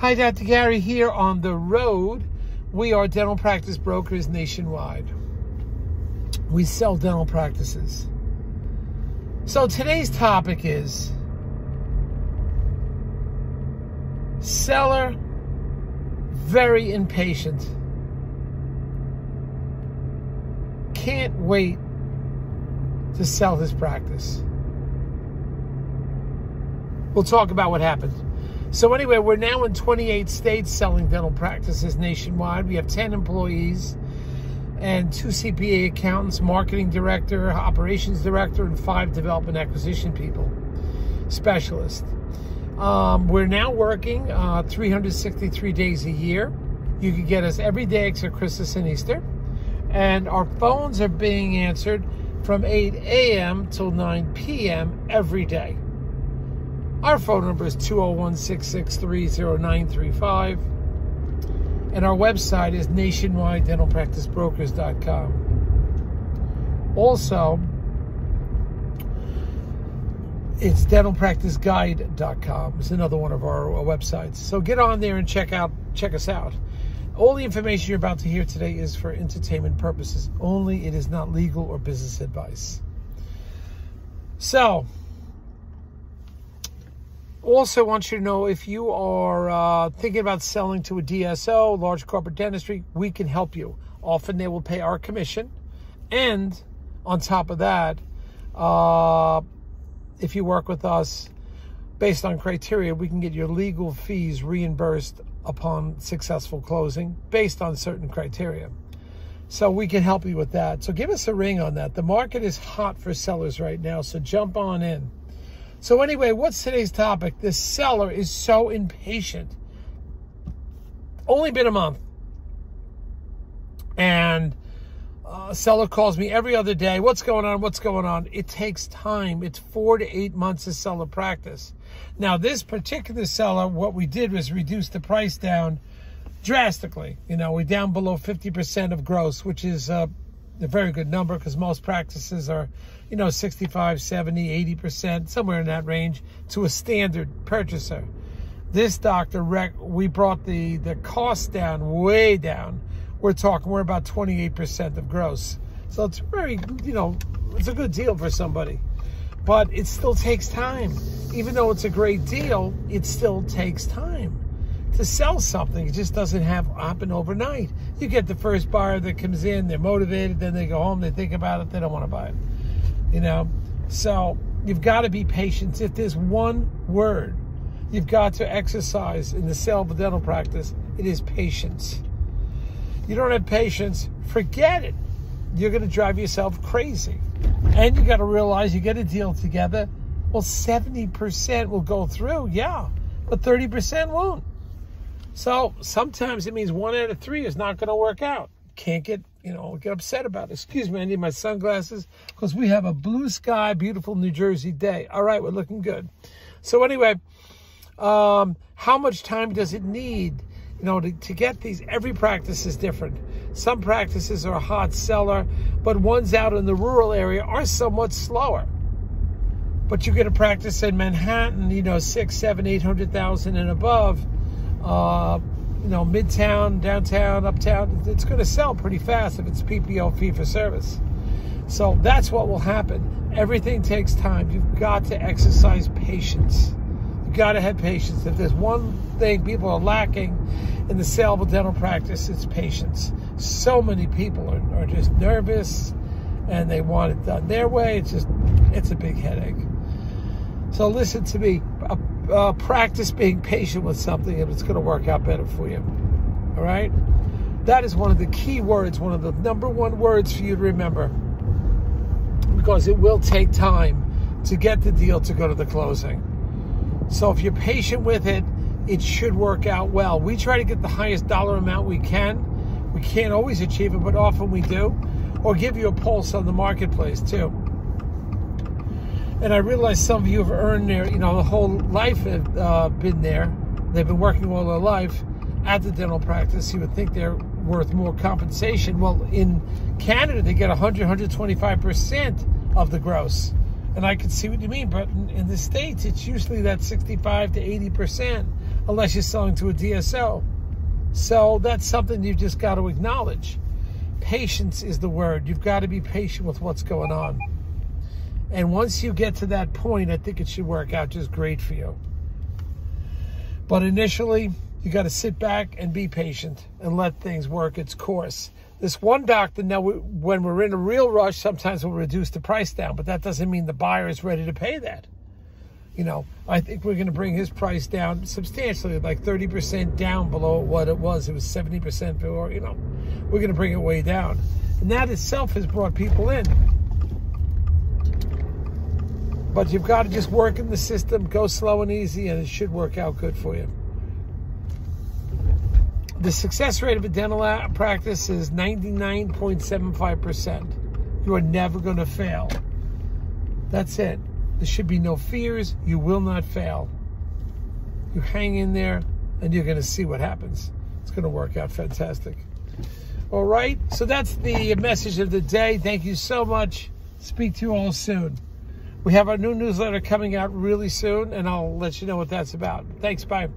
Hi, Dr. Gary here on the road. We are dental practice brokers nationwide. We sell dental practices. So today's topic is seller very impatient. Can't wait to sell his practice. We'll talk about what happened. So anyway, we're now in 28 states selling dental practices nationwide. We have 10 employees and two CPA accountants, marketing director, operations director, and five development acquisition people, specialists. Um, we're now working uh, 363 days a year. You can get us every day except Christmas and Easter. And our phones are being answered from 8 a.m. till 9 p.m. every day. Our phone number is 201 663 0935. And our website is nationwidedentalpracticebrokers.com. Also, it's dentalpracticeguide.com. It's another one of our uh, websites. So get on there and check out check us out. All the information you're about to hear today is for entertainment purposes only. It is not legal or business advice. So, also want you to know if you are uh, thinking about selling to a DSO, large corporate dentistry, we can help you. Often they will pay our commission. And on top of that, uh, if you work with us based on criteria, we can get your legal fees reimbursed upon successful closing based on certain criteria. So we can help you with that. So give us a ring on that. The market is hot for sellers right now, so jump on in. So anyway, what's today's topic? The seller is so impatient. Only been a month. And uh, seller calls me every other day. What's going on? What's going on? It takes time. It's four to eight months of seller practice. Now, this particular seller, what we did was reduce the price down drastically. You know, we're down below 50% of gross, which is uh, a very good number because most practices are, you know, 65, 70, 80%, somewhere in that range to a standard purchaser. This doctor, we brought the, the cost down, way down. We're talking, we're about 28% of gross. So it's very, you know, it's a good deal for somebody. But it still takes time. Even though it's a great deal, it still takes time to sell something. It just doesn't have happen overnight. You get the first buyer that comes in, they're motivated, then they go home, they think about it, they don't want to buy it. You know, so you've got to be patient. If there's one word you've got to exercise in the sale of a dental practice, it is patience. You don't have patience, forget it. You're going to drive yourself crazy. And you got to realize you get a deal together. Well, 70% will go through, yeah, but 30% won't. So sometimes it means one out of three is not going to work out. Can't get, you know, get upset about it. Excuse me, I need my sunglasses because we have a blue sky, beautiful New Jersey day. All right, we're looking good. So anyway, um, how much time does it need? You know, to, to get these, every practice is different. Some practices are a hot seller, but ones out in the rural area are somewhat slower. But you get a practice in Manhattan, you know, six, seven, eight hundred thousand and above uh, you know, midtown, downtown, uptown, it's going to sell pretty fast if it's PPO fee for service. So that's what will happen. Everything takes time. You've got to exercise patience. You've got to have patience. If there's one thing people are lacking in the sale of a dental practice, it's patience. So many people are, are just nervous and they want it done their way. It's just, it's a big headache. So listen to me uh, practice being patient with something and it's going to work out better for you. All right? That is one of the key words, one of the number one words for you to remember. Because it will take time to get the deal to go to the closing. So if you're patient with it, it should work out well. We try to get the highest dollar amount we can. We can't always achieve it, but often we do. Or give you a pulse on the marketplace too. And I realize some of you have earned their, you know, the whole life have uh, been there. They've been working all their life at the dental practice. You would think they're worth more compensation. Well, in Canada, they get 100, 125% of the gross. And I can see what you mean, but in, in the States, it's usually that 65 to 80% unless you're selling to a DSO. So that's something you've just got to acknowledge. Patience is the word. You've got to be patient with what's going on. And once you get to that point, I think it should work out just great for you. But initially, you got to sit back and be patient and let things work its course. This one doctor, now we, when we're in a real rush, sometimes we'll reduce the price down, but that doesn't mean the buyer is ready to pay that. You know, I think we're going to bring his price down substantially, like 30% down below what it was. It was 70% below, you know, we're going to bring it way down. And that itself has brought people in. But you've got to just work in the system, go slow and easy, and it should work out good for you. The success rate of a dental practice is 99.75%. You are never going to fail. That's it. There should be no fears. You will not fail. You hang in there and you're going to see what happens. It's going to work out fantastic. All right. So that's the message of the day. Thank you so much. Speak to you all soon. We have our new newsletter coming out really soon, and I'll let you know what that's about. Thanks. Bye.